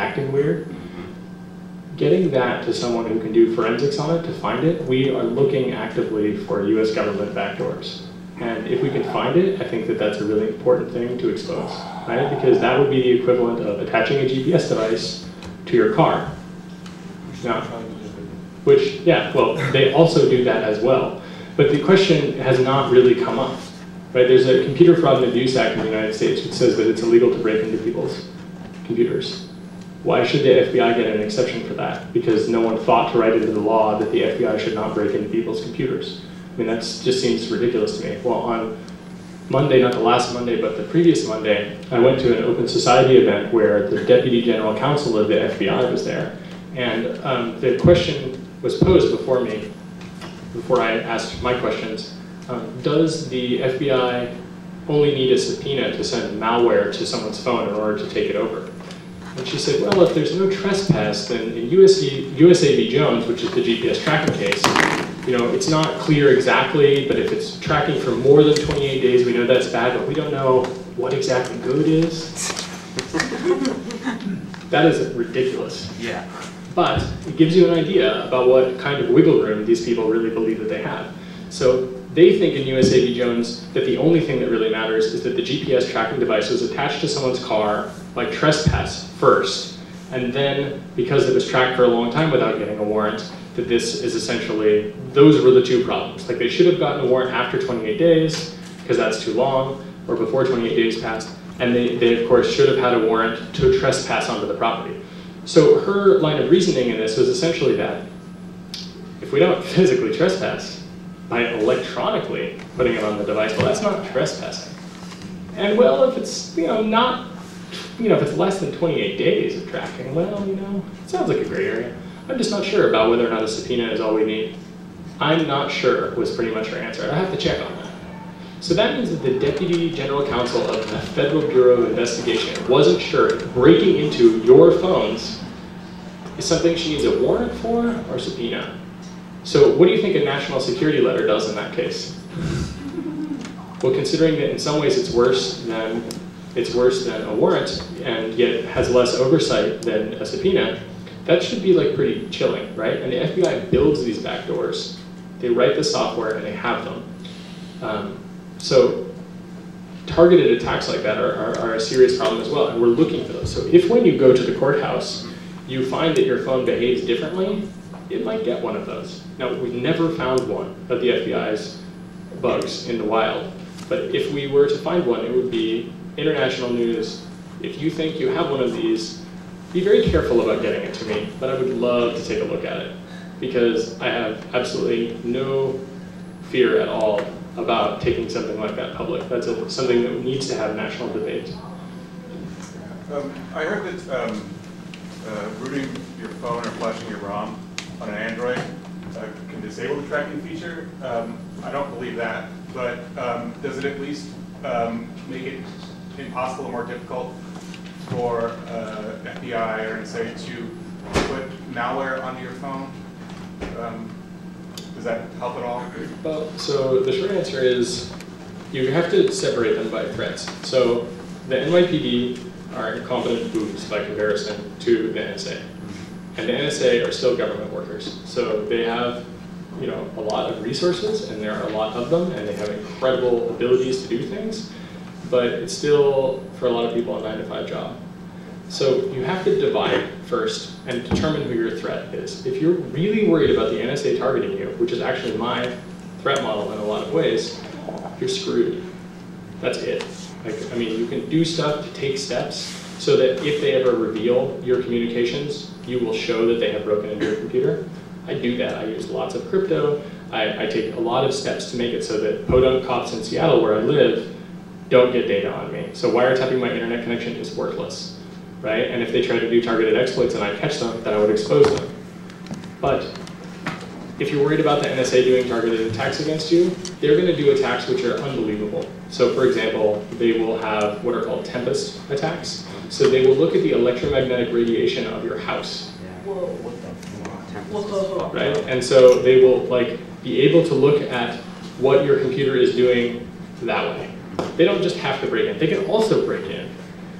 acting weird, getting that to someone who can do forensics on it to find it, we are looking actively for US government backdoors. And if we can find it, I think that that's a really important thing to expose, right? Because that would be the equivalent of attaching a GPS device to your car. Now, which, yeah, well, they also do that as well. But the question has not really come up, right? There's a Computer Fraud and Abuse Act in the United States which says that it's illegal to break into people's computers. Why should the FBI get an exception for that? Because no one thought to write into the law that the FBI should not break into people's computers. I mean, that just seems ridiculous to me. Well, on Monday, not the last Monday, but the previous Monday, I went to an Open Society event where the Deputy General Counsel of the FBI was there. And um, the question was posed before me, before I asked my questions, um, does the FBI only need a subpoena to send malware to someone's phone in order to take it over? And she said, well, if there's no trespass, then in USC, USA v. Jones, which is the GPS tracking case, you know, it's not clear exactly, but if it's tracking for more than 28 days, we know that's bad, but we don't know what exactly good is. that is ridiculous. Yeah. But it gives you an idea about what kind of wiggle room these people really believe that they have. So they think in USA v. Jones that the only thing that really matters is that the GPS tracking device was attached to someone's car like trespass first, and then because it was tracked for a long time without getting a warrant, that this is essentially, those were the two problems. Like they should have gotten a warrant after 28 days, because that's too long, or before 28 days passed, and they, they of course should have had a warrant to trespass onto the property. So her line of reasoning in this was essentially that if we don't physically trespass by electronically putting it on the device, well, that's not trespassing. And well, if it's you know not you know if it's less than 28 days of tracking, well, you know, it sounds like a gray area. I'm just not sure about whether or not a subpoena is all we need. I'm not sure was pretty much her answer. I have to check on that. So that means that the Deputy General Counsel of the Federal Bureau of Investigation wasn't sure if breaking into your phones is something she needs a warrant for or subpoena. So what do you think a national security letter does in that case? Well, considering that in some ways it's worse than it's worse than a warrant and yet has less oversight than a subpoena, that should be like pretty chilling, right? And the FBI builds these backdoors. They write the software and they have them. Um, so targeted attacks like that are, are, are, a serious problem as well, and we're looking for those. So if when you go to the courthouse, you find that your phone behaves differently, it might get one of those. Now, we've never found one of the FBI's bugs in the wild, but if we were to find one, it would be international news. If you think you have one of these, be very careful about getting it to me, but I would love to take a look at it because I have absolutely no fear at all about taking something like that public. That's a, something that needs to have national debate. Um, I heard that um, uh, rooting your phone or flashing your ROM on an Android uh, can disable the tracking feature. Um, I don't believe that, but um, does it at least um, make it impossible or more difficult for uh, FBI or NSA to put malware onto your phone? Um, does that help at all? Well, so the short answer is you have to separate them by threats. So the NYPD are incompetent boobs by comparison to the NSA. And the NSA are still government workers. So they have you know, a lot of resources, and there are a lot of them, and they have incredible abilities to do things, but it's still, for a lot of people, a nine to five job. So you have to divide first and determine who your threat is. If you're really worried about the NSA targeting you, which is actually my threat model in a lot of ways, you're screwed. That's it. Like, I mean, you can do stuff to take steps so that if they ever reveal your communications, you will show that they have broken into your computer. I do that. I use lots of crypto. I, I take a lot of steps to make it so that podunk cops in Seattle, where I live, don't get data on me. So wiretapping my internet connection is worthless right? And if they try to do targeted exploits and I catch them, then I would expose them. But if you're worried about the NSA doing targeted attacks against you, they're going to do attacks which are unbelievable. So for example, they will have what are called tempest attacks. So they will look at the electromagnetic radiation of your house. Right? And so they will like be able to look at what your computer is doing that way. They don't just have to break in. They can also break in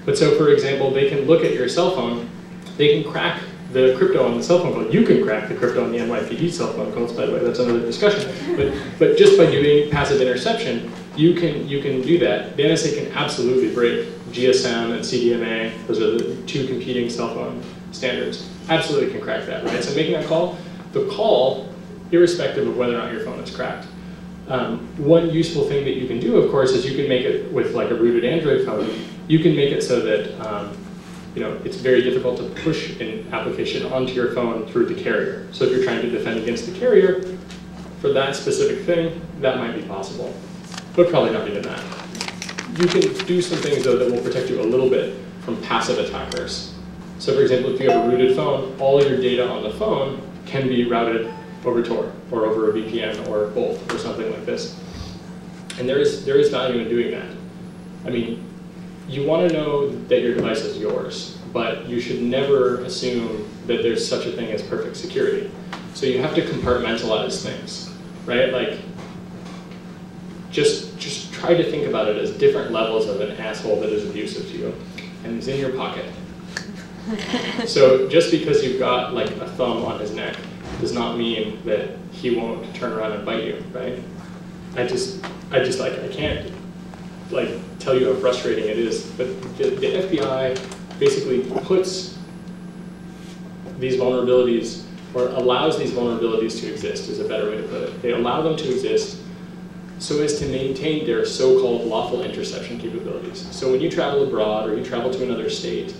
but so for example, they can look at your cell phone They can crack the crypto on the cell phone call. You can crack the crypto on the NYPD cell phone calls, by the way. That's another discussion. But but just by doing passive interception, you can you can do that. The NSA can absolutely break GSM and CDMA. Those are the two competing cell phone standards. Absolutely can crack that, right? So making that call, the call, irrespective of whether or not your phone is cracked. Um, one useful thing that you can do, of course, is you can make it with like a rooted Android phone. You can make it so that um, you know, it's very difficult to push an application onto your phone through the carrier. So if you're trying to defend against the carrier, for that specific thing, that might be possible. But probably not even that. You can do some things, though, that will protect you a little bit from passive attackers. So for example, if you have a rooted phone, all your data on the phone can be routed over Tor, or over a VPN, or both, or something like this. And there is, there is value in doing that. I mean, you want to know that your device is yours, but you should never assume that there's such a thing as perfect security. So you have to compartmentalize things, right? Like, just, just try to think about it as different levels of an asshole that is abusive to you, and is in your pocket. so just because you've got like a thumb on his neck does not mean that he won't turn around and bite you, right? I just, I just like, I can't like tell you how frustrating it is, but the, the FBI basically puts these vulnerabilities or allows these vulnerabilities to exist is a better way to put it. They allow them to exist so as to maintain their so-called lawful interception capabilities. So when you travel abroad or you travel to another state,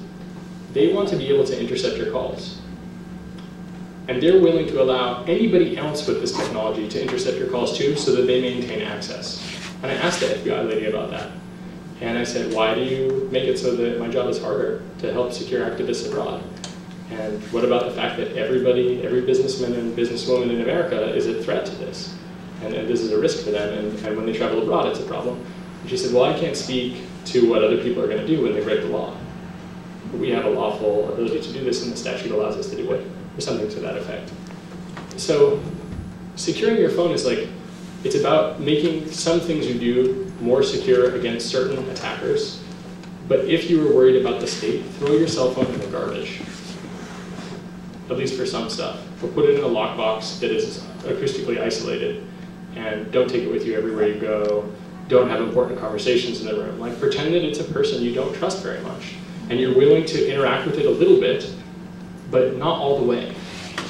they want to be able to intercept your calls. And they're willing to allow anybody else with this technology to intercept your calls too so that they maintain access. And I asked the FBI lady about that. And I said, why do you make it so that my job is harder to help secure activists abroad? And what about the fact that everybody, every businessman and businesswoman in America is a threat to this? And, and this is a risk for them, and, and when they travel abroad, it's a problem. And she said, well, I can't speak to what other people are going to do when they break the law. We have a lawful ability to do this, and the statute allows us to do it, or something to that effect. So securing your phone is like it's about making some things you do more secure against certain attackers. But if you were worried about the state, throw your cell phone in the garbage. At least for some stuff. Or put it in a lockbox that is acoustically isolated. And don't take it with you everywhere you go. Don't have important conversations in the room. Like pretend that it's a person you don't trust very much. And you're willing to interact with it a little bit, but not all the way.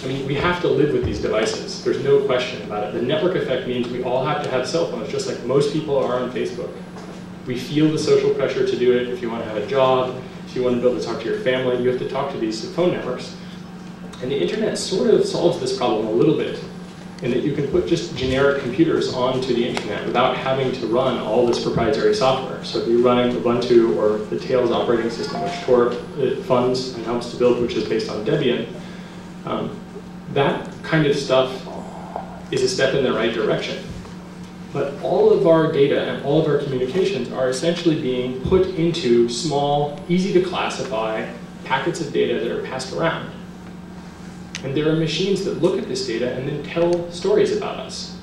I mean, we have to live with these devices. There's no question about it. The network effect means we all have to have cell phones, just like most people are on Facebook. We feel the social pressure to do it. If you want to have a job, if you want to be able to talk to your family, you have to talk to these phone networks. And the internet sort of solves this problem a little bit in that you can put just generic computers onto the internet without having to run all this proprietary software. So if you're running Ubuntu or the Tails operating system, which Tor funds and helps to build, which is based on Debian, um, that kind of stuff is a step in the right direction. But all of our data and all of our communications are essentially being put into small, easy to classify packets of data that are passed around. And there are machines that look at this data and then tell stories about us.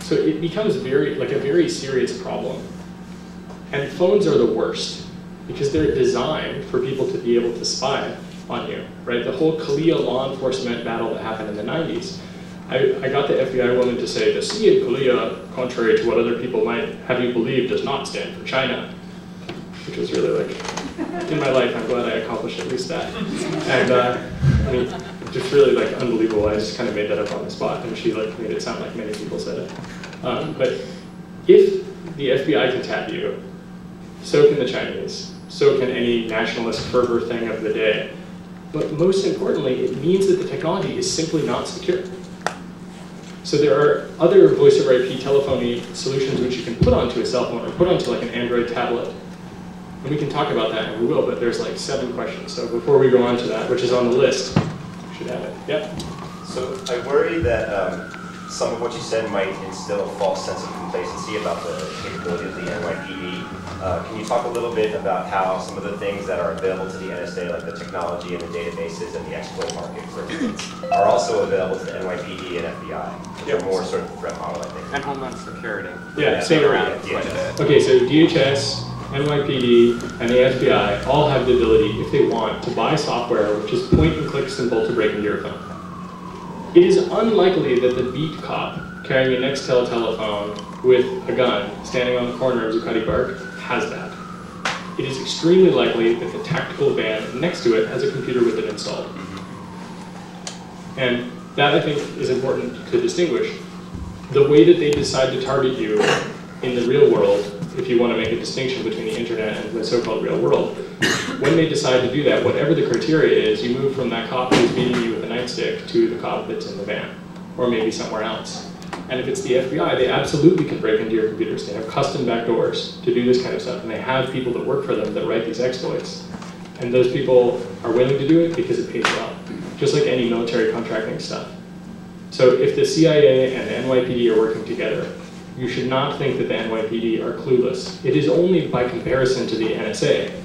So it becomes very, like a very serious problem. And phones are the worst because they're designed for people to be able to spy on you, right? The whole CALEA law enforcement battle that happened in the 90s. I, I got the FBI woman to say the C in CALEA, contrary to what other people might have you believe, does not stand for China, which was really like, in my life, I'm glad I accomplished at least that. And uh, I mean, just really like unbelievable. I just kind of made that up on the spot, and she like made it sound like many people said it. Um, but if the FBI can tap you, so can the Chinese. So can any nationalist fervor thing of the day. But most importantly, it means that the technology is simply not secure. So there are other voice over IP telephony solutions which you can put onto a cell phone or put onto like an Android tablet. And we can talk about that and we will, but there's like seven questions. So before we go on to that, which is on the list, we should have it. Yep. So I worry that um, some of what you said might instill a false sense of complacency about the capability of the NYPD uh, can you talk a little bit about how some of the things that are available to the NSA, like the technology and the databases and the exploit market, for instance, are also available to the NYPD and FBI, which yep. are more sort of threat model, I think. And Homeland Security. Yeah, same around. Yeah. Okay, so DHS, NYPD, and the FBI all have the ability, if they want, to buy software which is point and click simple to break into your phone. It is unlikely that the beat cop carrying a Nextel telephone with a gun standing on the corner of Zuccotti Park has that. It is extremely likely that the tactical van next to it has a computer with it installed. And that I think is important to distinguish. The way that they decide to target you in the real world, if you want to make a distinction between the internet and the so-called real world, when they decide to do that, whatever the criteria is, you move from that cop who's beating you with a nightstick to the cop that's in the van, or maybe somewhere else. And if it's the FBI, they absolutely can break into your computers. They have custom backdoors to do this kind of stuff, and they have people that work for them that write these exploits. And those people are willing to do it because it pays well, just like any military contracting stuff. So if the CIA and the NYPD are working together, you should not think that the NYPD are clueless. It is only by comparison to the NSA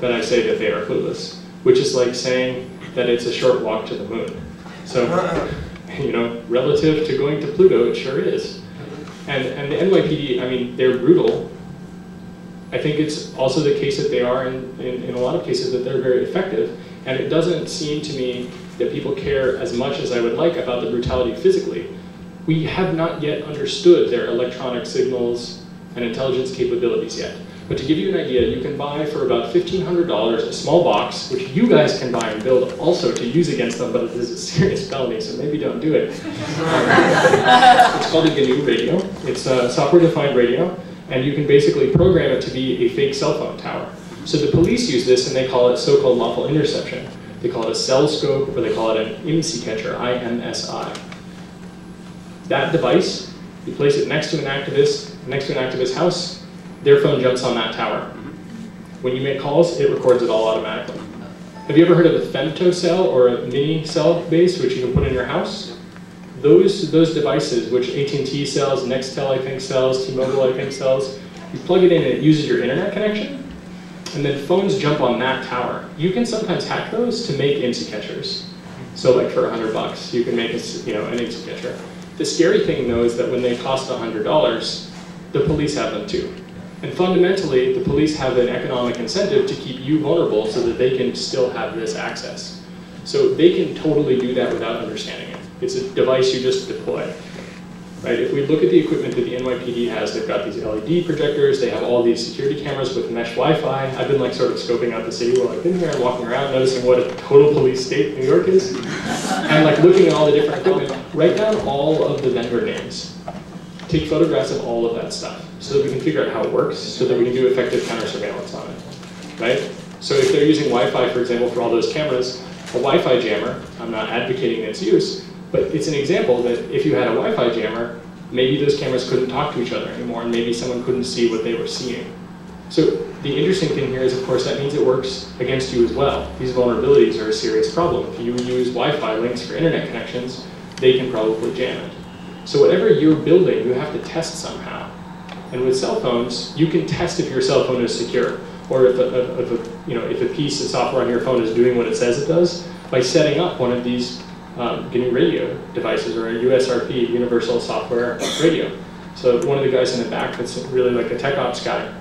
that I say that they are clueless, which is like saying that it's a short walk to the moon. So, uh-huh. you know, relative to going to Pluto, it sure is. And, and the NYPD, I mean, they're brutal. I think it's also the case that they are, in, in, in a lot of cases, that they're very effective. And it doesn't seem to me that people care as much as I would like about the brutality physically. We have not yet understood their electronic signals and intelligence capabilities yet. But to give you an idea, you can buy for about $1,500 a small box, which you guys can buy and build also to use against them, but it is a serious felony, so maybe don't do it. it's called a GNU radio. It's a software-defined radio, and you can basically program it to be a fake cell phone tower. So the police use this, and they call it so-called lawful interception. They call it a cell scope, or they call it an IMSI catcher, IMSI. That device, you place it next to an activist, next to an activist's house, their phone jumps on that tower. When you make calls, it records it all automatically. Have you ever heard of a femtocell or a mini cell base, which you can put in your house? Those, those devices, which AT&T sells, Nextel I think sells, T-Mobile I think sells, you plug it in and it uses your internet connection, and then phones jump on that tower. You can sometimes hack those to make IMSI catchers. So like for 100 bucks, you can make a, you know, an IMSI catcher. The scary thing though is that when they cost $100, the police have them too. And fundamentally, the police have an economic incentive to keep you vulnerable so that they can still have this access. So they can totally do that without understanding it. It's a device you just deploy. Right? If we look at the equipment that the NYPD has, they've got these LED projectors, they have all these security cameras with mesh Wi-Fi. I've been like sort of scoping out the city while I've been here and walking around, noticing what a total police state New York is. and like looking at all the different equipment, write down all of the vendor names. Take photographs of all of that stuff so that we can figure out how it works, so that we can do effective counter surveillance on it, right? So if they're using Wi-Fi, for example, for all those cameras, a Wi-Fi jammer, I'm not advocating its use, but it's an example that if you had a Wi-Fi jammer, maybe those cameras couldn't talk to each other anymore, and maybe someone couldn't see what they were seeing. So the interesting thing here is, of course, that means it works against you as well. These vulnerabilities are a serious problem. If you use Wi-Fi links for internet connections, they can probably jam it. So whatever you're building, you have to test somehow. And with cell phones, you can test if your cell phone is secure, or if a, if a, you know, if a piece of software on your phone is doing what it says it does, by setting up one of these um, GNU radio devices, or a USRP, Universal Software Radio. So one of the guys in the back that's really like a tech ops guy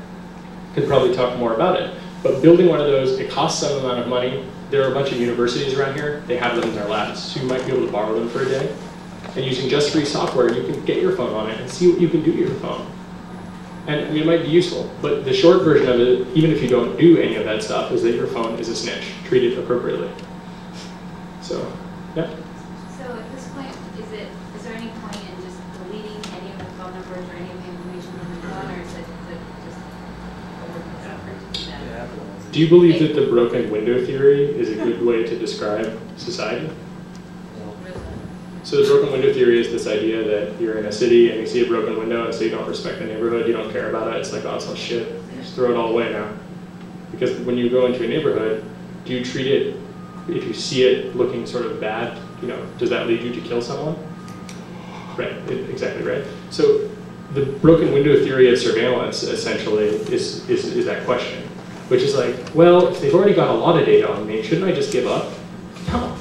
could probably talk more about it. But building one of those, it costs some amount of money. There are a bunch of universities around here. They have them in their labs, so you might be able to borrow them for a day. And using just free software, you can get your phone on it and see what you can do to your phone. And I mean, it might be useful, but the short version of it, even if you don't do any of that stuff, is that your phone is a snitch. Treat it appropriately. So, yeah. So at this point, is it, is there any point in just deleting any of the phone numbers or any of the information from the phone, or is it, is it just overkill effort to do? Do you believe that the broken window theory is a good way to describe society? So the broken window theory is this idea that you're in a city and you see a broken window and so you don't respect the neighborhood, you don't care about it, it's like, oh, it's all shit, just throw it all away now. Because when you go into a neighborhood, do you treat it, if you see it looking sort of bad, you know, does that lead you to kill someone? Right, it- exactly right. So the broken window theory of surveillance essentially is, is, is that question, which is like, well, if they've already got a lot of data on me, shouldn't I just give up? No.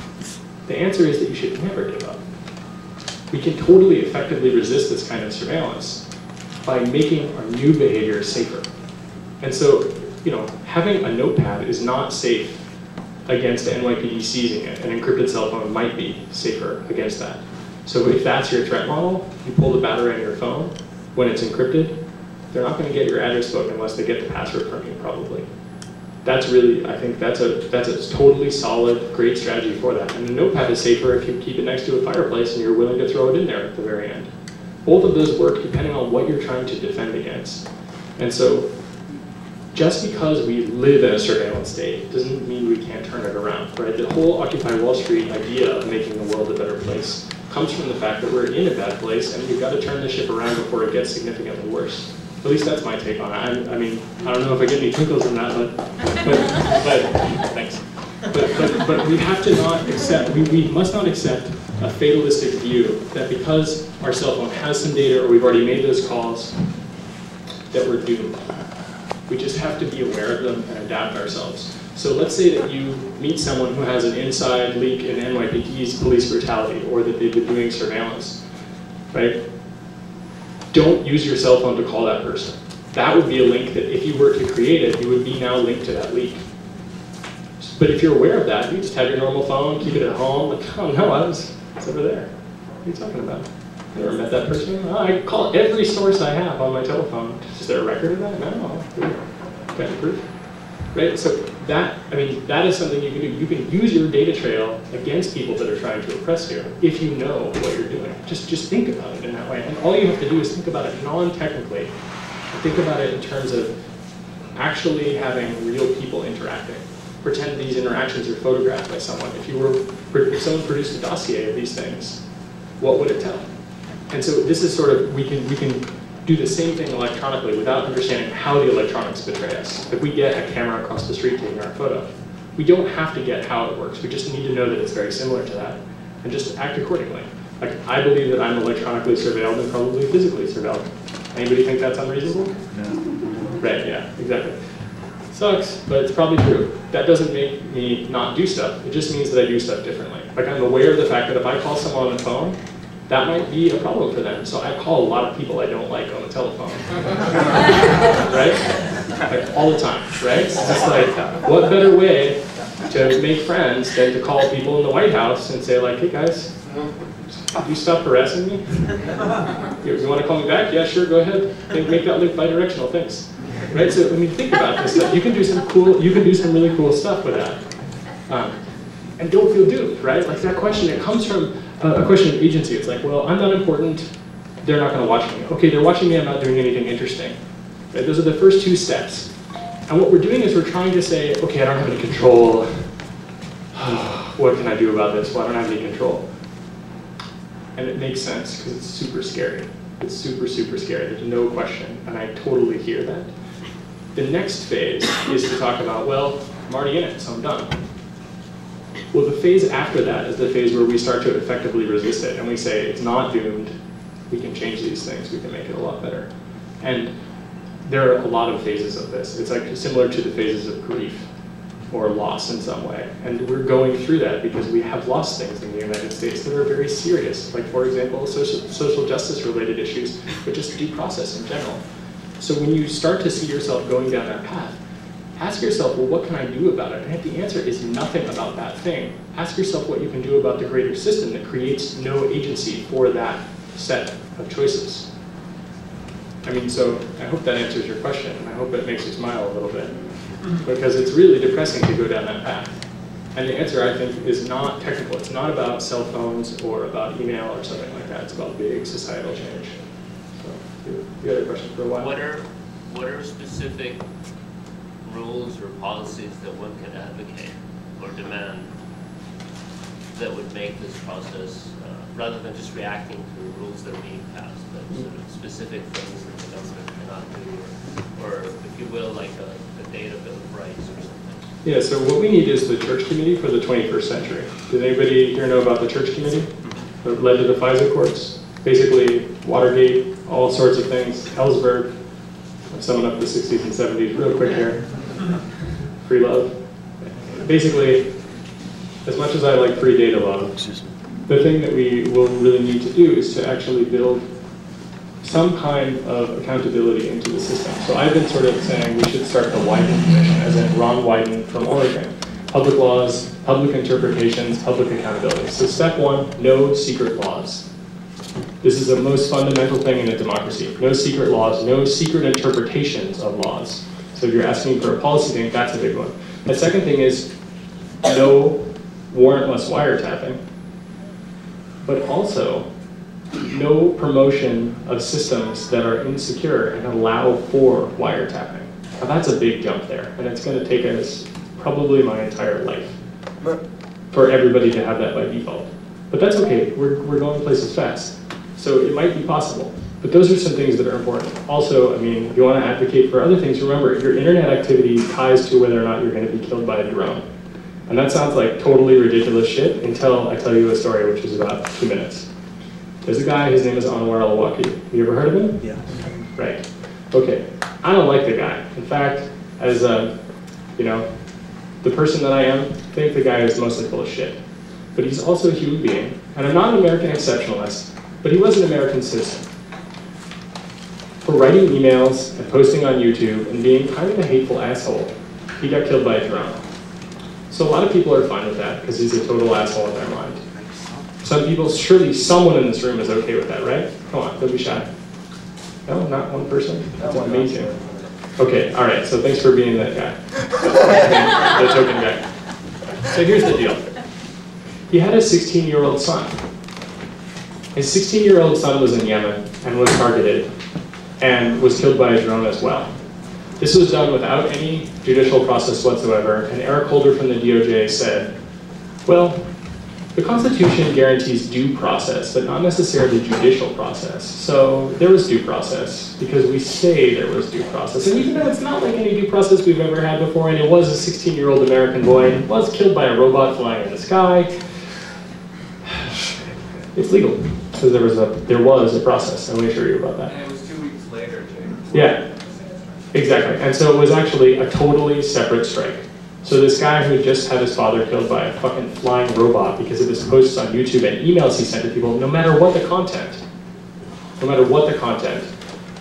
The answer is that you should never give up. We can totally effectively resist this kind of surveillance by making our new behavior safer. And so, you know, having a notepad is not safe against NYPD seizing it. An encrypted cell phone might be safer against that. So if that's your threat model, you pull the battery on your phone when it's encrypted, they're not going to get your address book unless they get the password from you, probably. That's really, I think that's a that's a totally solid, great strategy for that. And the notepad is safer if you keep it next to a fireplace and you're willing to throw it in there at the very end. Both of those work depending on what you're trying to defend against. And so just because we live in a surveillance state doesn't mean we can't turn it around, right? The whole Occupy Wall Street idea of making the world a better place comes from the fact that we're in a bad place and we've got to turn the ship around before it gets significantly worse. At least that's my take on it. I, I mean, I don't know if I get any twinkles in that, but, but, thanks. But, but, but we have to not accept, we, we must not accept a fatalistic view that because our cell phone has some data or we've already made those calls, that we're doomed. We just have to be aware of them and adapt ourselves. So let's say that you meet someone who has an inside leak in NYPD's police brutality or that they've been doing surveillance, right? Don't use your cell phone to call that person. That would be a link that if you were to create it, you would be now linked to that leak. But if you're aware of that, you just have your normal phone, keep it at home, like, oh no, I was, it's over there. What are you talking about? Never met that person. Oh, I call every source I have on my telephone. Is there a record of that? No. Got proof? Right? So that, I mean, that is something you can do. You can use your data trail against people that are trying to oppress you if you know what you're doing. Just, just think about it in that way. And all you have to do is think about it non-technically. Think about it in terms of actually having real people interacting. Pretend these interactions are photographed by someone. If you were, if someone produced a dossier of these things, what would it tell? And so this is sort of, we can, we can do the same thing electronically without understanding how the electronics betray us. If we get a camera across the street taking our photo, we don't have to get how it works. We just need to know that it's very similar to that and just act accordingly. Like, I believe that I'm electronically surveilled and probably physically surveilled. Anybody think that's unreasonable? No. Right, yeah, exactly. Sucks, but it's probably true. That doesn't make me not do stuff. It just means that I do stuff differently. Like I'm aware of the fact that if I call someone on the phone, that might be a problem for them. So I call a lot of people I don't like on the telephone. right? Like all the time, right? It's like, what better way to make friends than to call people in the White House and say like, hey guys, you stop harassing me? You, want to call me back? Yeah, sure, go ahead. Make, that link bidirectional, thanks. Right, so I mean, think about this stuff. You can do some cool, you can do some really cool stuff with that. Um, and don't feel doomed, right? Like that question, it comes from a, a question of agency. It's like, well, I'm not important, they're not gonna watch me. Okay, they're watching me, I'm not doing anything interesting. Right? Those are the first two steps. And what we're doing is we're trying to say, okay, I don't have any control. what can I do about this? Well, I don't have any control. And it makes sense because it's super scary. It's super, super scary. There's no question. And I totally hear that. The next phase is to talk about, well, I'm already in it, so I'm done. Well, the phase after that is the phase where we start to effectively resist it and we say, it's not doomed. We can change these things. We can make it a lot better. And there are a lot of phases of this. It's like similar to the phases of grief or loss in some way. And we're going through that because we have lost things in the United States that are very serious, like for example, social, social justice related issues, but just due process in general. So when you start to see yourself going down that path, ask yourself, well, what can I do about it? And if the answer is nothing about that thing, ask yourself what you can do about the greater system that creates no agency for that set of choices. I mean, so I hope that answers your question. And I hope it makes you smile a little bit because it's really depressing to go down that path. And the answer, I think, is not technical. It's not about cell phones or about email or something like that. It's about big societal change. So, you, had a question for a while? What are, what are specific rules or policies that one can advocate or demand that would make this process, uh, rather than just reacting to rules that are being passed, but sort of specific things that the government cannot do, or, or if you will, like a, a data bill of rights or something? Yeah, so what we need is the church committee for the 21st century. Did anybody here know about the church committee mm-hmm. that led to the FISA courts? Basically, Watergate, all sorts of things, Ellsberg, I'm summing up the 60s and 70s real quick here. Free love. Basically, as much as I like free data love, the thing that we will really need to do is to actually build some kind of accountability into the system. So I've been sort of saying we should start the Wyden Commission, as in Ron Wyden from Oregon. Public laws, public interpretations, public accountability. So step one, no secret laws. This is the most fundamental thing in a democracy. No secret laws, no secret interpretations of laws. So if you're asking for a policy thing, that's a big one. The second thing is no warrantless wiretapping, but also no promotion of systems that are insecure and allow for wiretapping. Now that's a big jump there, and it's going to take us probably my entire life for everybody to have that by default. But that's okay, we're, we're going places fast. So it might be possible. But those are some things that are important. Also, I mean, if you want to advocate for other things, remember, your internet activity ties to whether or not you're going to be killed by a drone. And that sounds like totally ridiculous shit until I tell you a story, which is about two minutes. There's a guy, his name is Anwar al-Awlaki. You ever heard of him? Yeah. Right. Okay. I don't like the guy. In fact, as a, you know, the person that I am, I think the guy is mostly full of shit. But he's also a human being. And I'm not an American exceptionalist, but he was an American citizen. For writing emails and posting on YouTube and being kind of a hateful asshole, he got killed by a drone. So a lot of people are fine with that because he's a total asshole in their mind. Some people, surely someone in this room is okay with that, right? Come on, don't be shy. No, not one person? That's amazing. Okay, all right, so thanks for being that guy. the token guy. So here's the deal. He had a 16-year-old son. His 16-year-old son was in Yemen and was targeted and was killed by a drone as well. This was done without any judicial process whatsoever, and Eric Holder from the DOJ said, well, the Constitution guarantees due process, but not necessarily judicial process. So there was due process because we say there was due process. And even though it's not like any due process we've ever had before, and it was a 16-year-old American boy and was killed by a robot flying in the sky, it's legal because there was a there was a process. I me assure you about that. And it was two weeks later, Jay. Yeah, exactly. And so it was actually a totally separate strike. So this guy who just had his father killed by a fucking flying robot because of his posts on YouTube and emails he sent to people, no matter what the content, no matter what the content,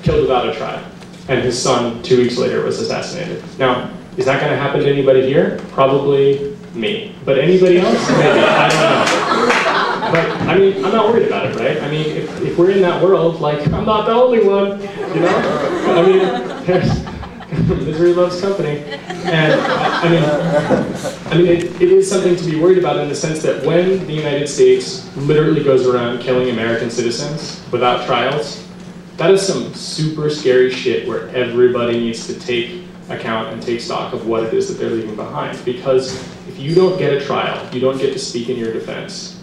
killed without a trial. And his son, two weeks later, was assassinated. Now, is that going to happen to anybody here? Probably me. But anybody else? Maybe. I don't know. But, I mean, I'm not worried about it, right? I mean, if, if we're in that world, like, I'm not the only one, you know? I mean, there's, Misery loves company. And I mean, I mean, it, it is something to be worried about in the sense that when the United States literally goes around killing American citizens without trials, that is some super scary shit where everybody needs to take account and take stock of what it is that they're leaving behind. Because if you don't get a trial, you don't get to speak in your defense.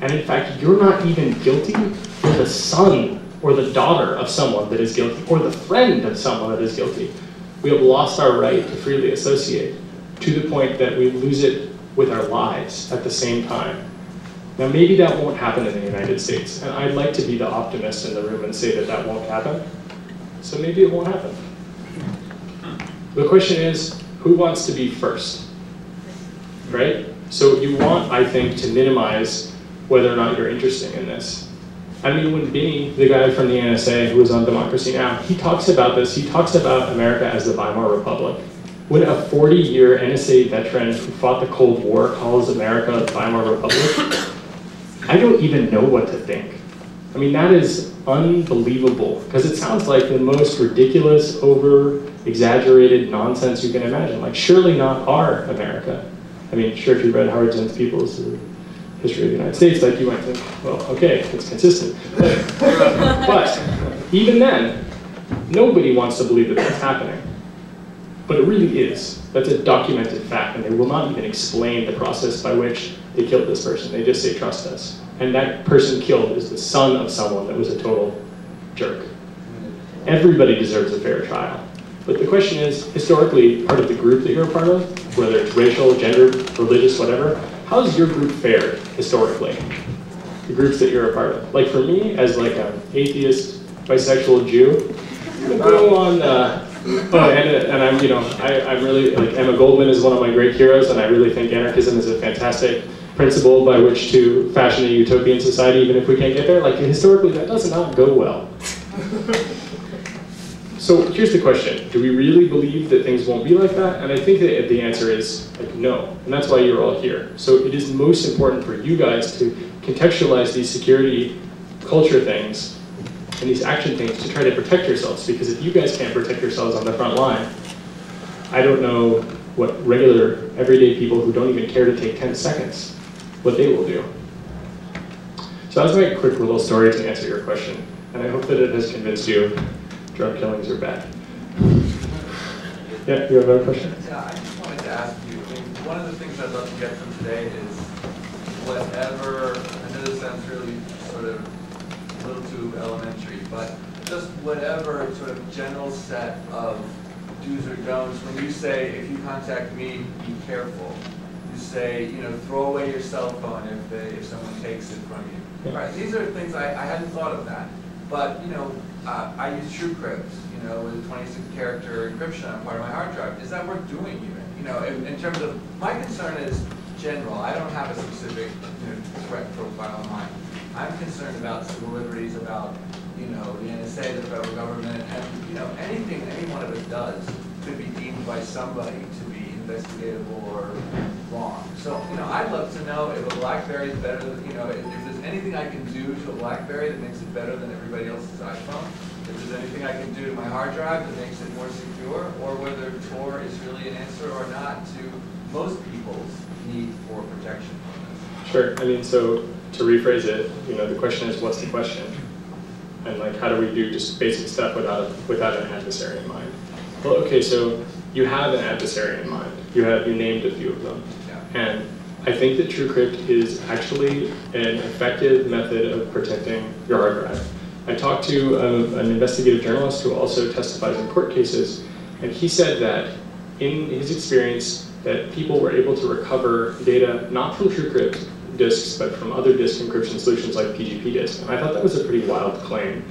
And in fact, you're not even guilty, you're the son or the daughter of someone that is guilty, or the friend of someone that is guilty we have lost our right to freely associate to the point that we lose it with our lives at the same time. Now, maybe that won't happen in the United States, and I'd like to be the optimist in the room and say that that won't happen. So maybe it won't happen. The question is, who wants to be first? Right? So you want, I think, to minimize whether or not you're interested in this. I mean, when Binney, the guy from the NSA who was on Democracy Now!, he talks about this. He talks about America as the Weimar Republic. When a 40-year NSA veteran who fought the Cold War calls America the Weimar Republic, I don't even know what to think. I mean, that is unbelievable, because it sounds like the most ridiculous, over-exaggerated nonsense you can imagine. Like, surely not our America. I mean, sure, if you read Howard Zinn's People's history of the United States, like you might think, well, okay, it's consistent. but even then, nobody wants to believe that that's happening. But it really is. That's a documented fact, and they will not even explain the process by which they killed this person. They just say, trust us. And that person killed is the son of someone that was a total jerk. Everybody deserves a fair trial. But the question is, historically, part of the group that you're a part of, whether it's racial, gender, religious, whatever, how's your group fared historically? The groups that you're a part of. Like for me, as like an atheist, bisexual Jew, I go on, uh, oh, and, and I'm, you know, I, I'm really, like Emma Goldman is one of my great heroes, and I really think anarchism is a fantastic principle by which to fashion a utopian society, even if we can't get there. Like historically, that does not go well. So here's the question, do we really believe that things won't be like that? And I think that the answer is like no, and that's why you're all here. So it is most important for you guys to contextualize these security culture things and these action things to try to protect yourselves, because if you guys can't protect yourselves on the front line, I don't know what regular, everyday people who don't even care to take 10 seconds, what they will do. So that's my quick little story to answer your question, and I hope that it has convinced you drug killings are bad. Yeah, you have another question? Yeah, I just wanted to ask you, I mean, one of the things I'd love to get from today is whatever, I know this sounds really sort of a little too elementary, but just whatever sort of general set of do's or don'ts, when you say, if you contact me, be careful. You say, you know, throw away your cell phone if they, if someone takes it from you. Yeah. Right, these are things, I, I hadn't thought of that. But, you know, uh, I use TrueCrypt, you know, with a 26 character encryption on part of my hard drive. Is that worth doing even? You know, in, in terms of, my concern is general. I don't have a specific, you know, threat profile in mind. I'm concerned about civil liberties, about, you know, the NSA, the federal government, and, you know, anything any one of us does could be deemed by somebody to be investigatable or wrong. So, you know, I'd love to know if a BlackBerry is better than, you know, if, if there's anything I can do to a BlackBerry that makes it better than everybody else's iPhone, if there's anything I can do to my hard drive that makes it more secure, or whether Tor is really an answer or not to most people's need for protection. Sure, I mean, so to rephrase it, you know, the question is, what's the question? And like, how do we do just basic stuff without, without an adversary in mind? Well, okay, so you have an adversary in mind. You have, you named a few of them. Yeah. And I think that TrueCrypt is actually an effective method of protecting your hard drive. I talked to um, an investigative journalist who also testifies in court cases, and he said that in his experience, that people were able to recover data not from TrueCrypt disks, but from other disk encryption solutions like PGP disk. And I thought that was a pretty wild claim.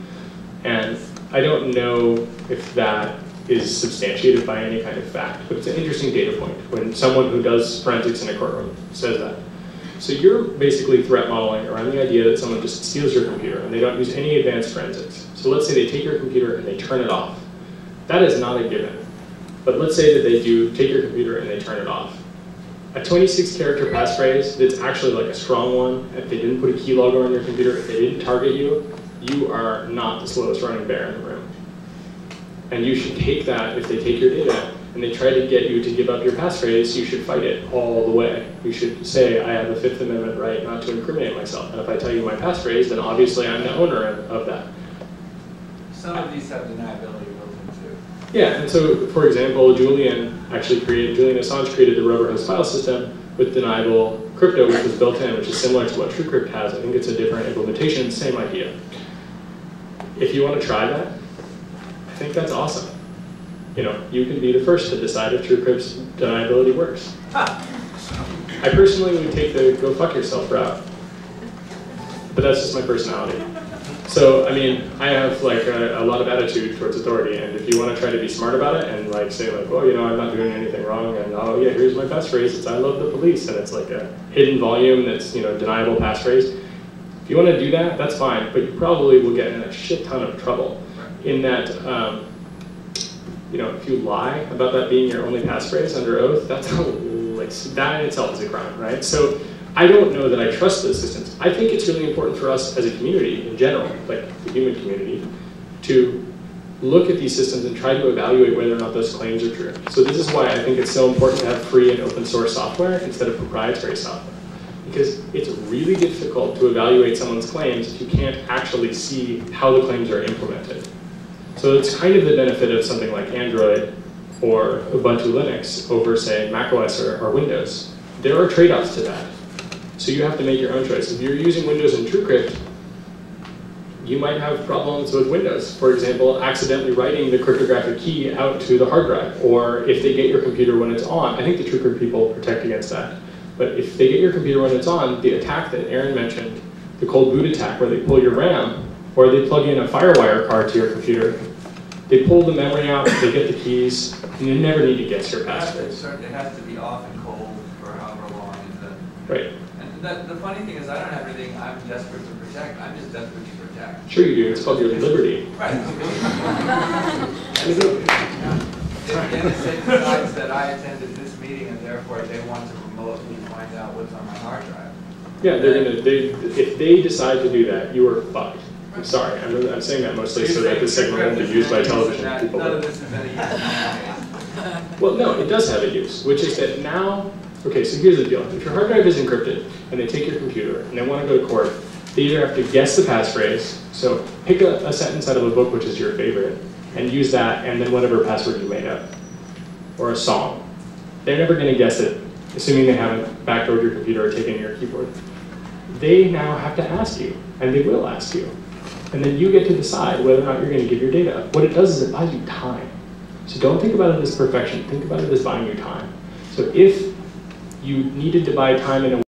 And I don't know if that is substantiated by any kind of fact, but it's an interesting data point when someone who does forensics in a courtroom says that. So you're basically threat modeling around the idea that someone just steals your computer and they don't use any advanced forensics. So let's say they take your computer and they turn it off. That is not a given. But let's say that they do take your computer and they turn it off. A 26 character passphrase that's actually like a strong one, if they didn't put a keylogger on your computer, if they didn't target you, you are not the slowest running bear in the room. And you should take that, if they take your data and they try to get you to give up your passphrase, you should fight it all the way. You should say, I have a Fifth Amendment right not to incriminate myself. And if I tell you my passphrase, then obviously I'm the owner of, that. Some of these have deniability built into. Yeah, and so, for example, Julian actually created, Julian Assange created the rubber hose file system with deniable crypto, which was built in, which is similar to what TrueCrypt has. I think it's a different implementation, same idea. If you want to try that, think that's awesome. You know, you can be the first to decide if TrueCrypt's deniability works. I personally would take the go fuck yourself route, but that's just my personality. So, I mean, I have like a, a, lot of attitude towards authority, and if you want to try to be smart about it and like say like, oh, you know, I'm not doing anything wrong, and oh yeah, here's my passphrase, it's I love the police, and it's like a hidden volume that's you know deniable passphrase. If you want to do that, that's fine, but you probably will get in a shit ton of trouble. In that, um, you know, if you lie about that being your only passphrase under oath, that's like that in itself is a crime, right? So. I don't know that I trust those systems. I think it's really important for us as a community in general, like the human community, to look at these systems and try to evaluate whether or not those claims are true. So this is why I think it's so important to have free and open source software instead of proprietary software. Because it's really difficult to evaluate someone's claims if you can't actually see how the claims are implemented. So it's kind of the benefit of something like Android or Ubuntu Linux over, say, macOS or, or Windows. There are trade-offs to that. So you have to make your own choice. If you're using Windows and TrueCrypt, you might have problems with Windows. For example, accidentally writing the cryptographic key out to the hard drive, or if they get your computer when it's on. I think the TrueCrypt people protect against that. But if they get your computer when it's on, the attack that Aaron mentioned, the cold boot attack where they pull your RAM, or they plug in a FireWire card to your computer, they pull the memory out, they get the keys, and you never need to guess your It has to- password. It has to be off and cold for however long. and then- Right. And the, the funny thing is, I don't have anything I'm desperate to protect, I'm just desperate to protect. Sure you do, it's called your liberty. Right. If the NSA decides that I attended this meeting and therefore they want to remotely find out what's on my hard drive. Yeah, they're gonna, they, if they decide to do that, you are fucked. I'm sorry, I'm, I'm saying that mostly so that the signal won't be used by television people. None of this is any use. Well, no, it does have a use, which is that now, okay, so here's the deal. If your hard drive is encrypted and they take your computer and they want to go to court, they either have to guess the passphrase, so pick a, a sentence out of a book which is your favorite, and use that and then whatever password you made up, or a song. They're never going to guess it, assuming they haven't backdoored your computer or taken your keyboard. They now have to ask you, and they will ask you. And then you get to decide whether or not you're going to give your data up. What it does is it buys you time. So don't think about it as perfection. Think about it as buying you time. So if you needed to buy time in a